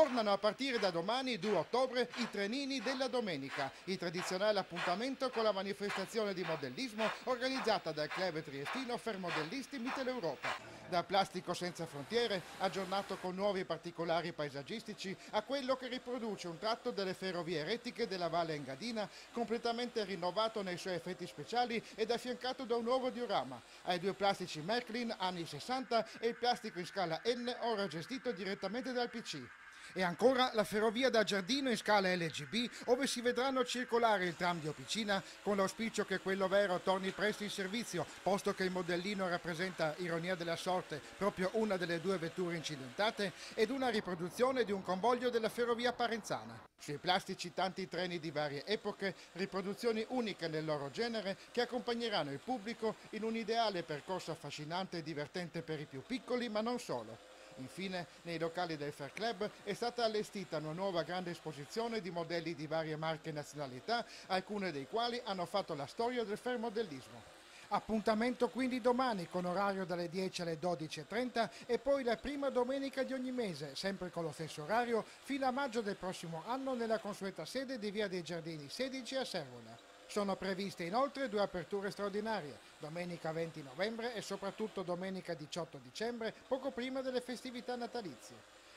Tornano a partire da domani, 2 ottobre, i trenini della domenica, il tradizionale appuntamento con la manifestazione di modellismo organizzata dal club triestino Fermodellisti Mitteleuropa. Da plastico senza frontiere, aggiornato con nuovi particolari paesaggistici, a quello che riproduce un tratto delle ferrovie retiche della Valle Engadina, completamente rinnovato nei suoi effetti speciali ed affiancato da un nuovo diorama, ai due plastici Märklin anni 60 e il plastico in scala N ora gestito direttamente dal PC. E ancora la ferrovia da Giardino in scala LGB, dove si vedranno circolare il tram di Opicina, con l'auspicio che quello vero torni presto in servizio, posto che il modellino rappresenta, ironia della sorte, proprio una delle due vetture incidentate, ed una riproduzione di un convoglio della ferrovia parenzana. Sui plastici tanti treni di varie epoche, riproduzioni uniche nel loro genere che accompagneranno il pubblico in un ideale percorso affascinante e divertente per i più piccoli, ma non solo. Infine, nei locali del Fair Club è stata allestita una nuova grande esposizione di modelli di varie marche e nazionalità, alcune dei quali hanno fatto la storia del fermodellismo. Appuntamento quindi domani con orario dalle 10 alle 12.30 e poi la prima domenica di ogni mese, sempre con lo stesso orario, fino a maggio del prossimo anno nella consueta sede di Via dei Giardini 16 a Servola. Sono previste inoltre due aperture straordinarie, domenica 20 novembre e soprattutto domenica 18 dicembre, poco prima delle festività natalizie.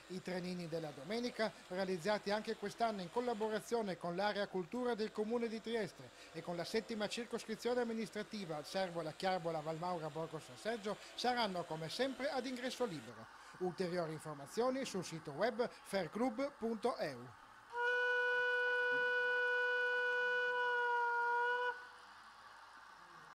I trenini della domenica, realizzati anche quest'anno in collaborazione con l'area cultura del comune di Trieste e con la settima circoscrizione amministrativa Servola, Chiarbola, Valmaura, Borgo San Sergio, saranno come sempre ad ingresso libero. Ulteriori informazioni sul sito web fairclub.eu.